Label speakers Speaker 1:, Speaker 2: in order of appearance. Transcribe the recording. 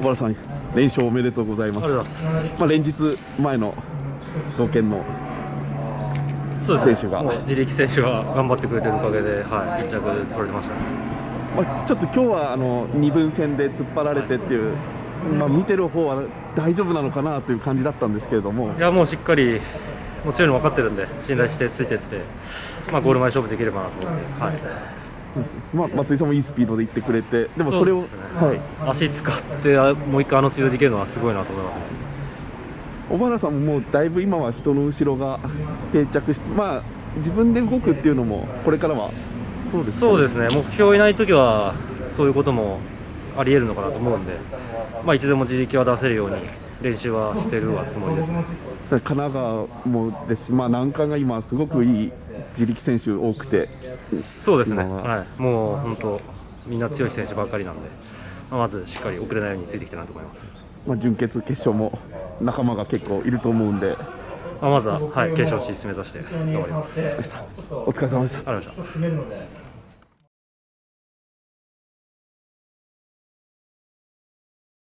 Speaker 1: 小原さん連勝おめでとうございます
Speaker 2: ます。
Speaker 1: まあ、連日前の同県の。選手が
Speaker 2: もう自力選手が頑張ってくれてるおかげで、はい、一着取れてましたね。
Speaker 1: まあ、ちょっと今日はあの2分戦で突っ張られてっていう、まあ、見てる方は大丈夫なのかなという感じだったんですけれども
Speaker 2: いや、もうしっかり、もう強いの分かってるんで、信頼してついてって、まあ、ゴール前勝負できればなと思って、はい。
Speaker 1: まあ、松井さんもいいスピードで行ってくれてでもそれを
Speaker 2: ね
Speaker 1: はい、
Speaker 2: 足使って、あもう一回あのスピードでいけるのはすごいなと思いますね。
Speaker 1: 小原さんももうだいぶ今は人の後ろが定着して、まあ、自分で動くっていうのもこれからはそうですかね
Speaker 2: そうですね、目標いないときは、そういうこともありえるのかなと思うんで、まあ、いつでも自力は出せるように、練習はしてるはつもりですね。
Speaker 1: 神奈川もですし、まあ、南海が今すごくいい自力選手多くて
Speaker 2: そうですね、
Speaker 1: 今は
Speaker 2: はい、もう本当、みんな強い選手ばっかりなんで、まずしっかり遅れないようについてきてなと思います。
Speaker 1: まあ、準決決勝も仲間が結構いると思うんで
Speaker 2: まあ、まずは、はい、決勝進出目指して頑張ります。ありがとう
Speaker 1: お疲れ様でした。
Speaker 2: ございました。